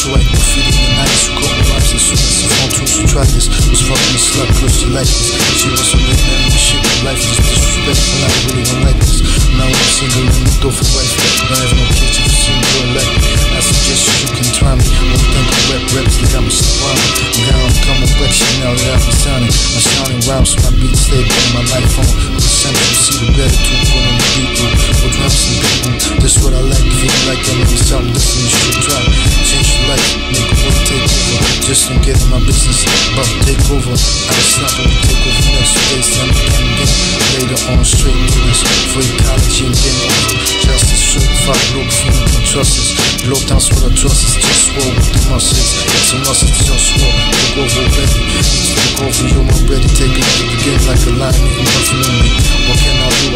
So I graffiti in the night, so caught my lives as soon as the phone tools who tried this Was fucking slut, liked this She was a big man, but shit, my life is disrespectful I really don't like this Now I'm single and I'm door for wife Don't have no kids, you see me like I suggest you can try me Don't think of rap raps like I'm a Now I'm coming back, shit now that been sounding I'm shouting rhymes, so my beats stay in my life on Percentage, you see the I'm root Or drums and people, this what I like Feel like I Just don't get in my business, about to take over. I just stop and take over next Days time again again Later on, straight this For ecology and game over Justice, certified, low feeling and trust us Low down, what I trust is just war with the muscles It's a must, it's just war Take over already, take over, yo, I'm ready. Take it the game like a lion, ain't nothing on me What can I do?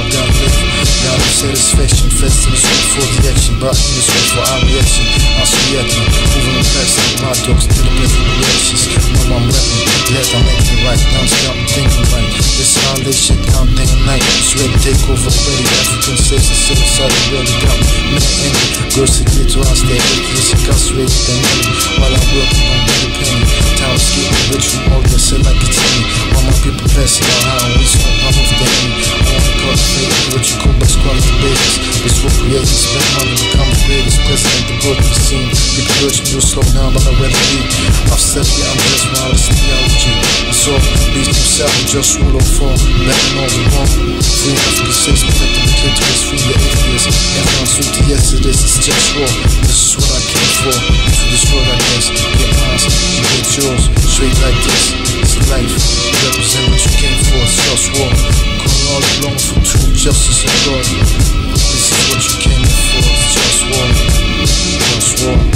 Brought in this way for our reaction I'm reacting, moving the past like my dogs to the best reactions. Know I'm I'm it right stop, I'm thinking right. This how they shit down day and night. It's take over already African and civil side already got me. Envy, girls to get to our state It's incarcerated, then money. While I'm working on better pain. Town skating, rich from all that shit like it's me All my people passing out To slow down, but I'd rather be. Offset, yeah, I'm just my honest theology. It's all beast himself, just rule of fall. Letting all we want Free African states, protecting the clitoris, free the atheists. Everyone's free to yes, it is, it's just war This is what I came for, to this world I guess Get mine, you get yours, straight like this It's life, represent what you came for, it's just war. Calling all along for truth, justice and God. This is what you came for, it's just war. Just war